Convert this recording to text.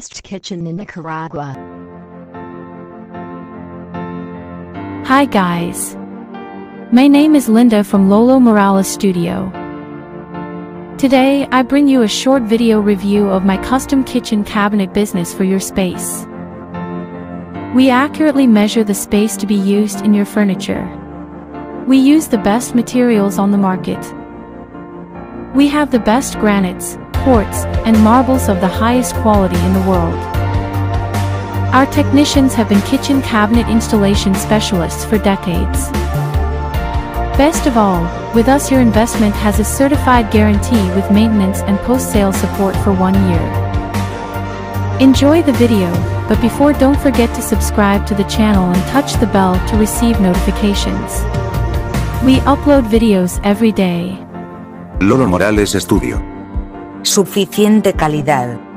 best kitchen in Nicaragua. Hi guys. My name is Linda from Lolo Morales Studio. Today, I bring you a short video review of my custom kitchen cabinet business for your space. We accurately measure the space to be used in your furniture. We use the best materials on the market. We have the best granites, quartz, and marbles of the highest quality in the world. Our technicians have been kitchen cabinet installation specialists for decades. Best of all, with us your investment has a certified guarantee with maintenance and post-sale support for one year. Enjoy the video, but before don't forget to subscribe to the channel and touch the bell to receive notifications. We upload videos every day. Lolo Morales Studio. Suficiente calidad.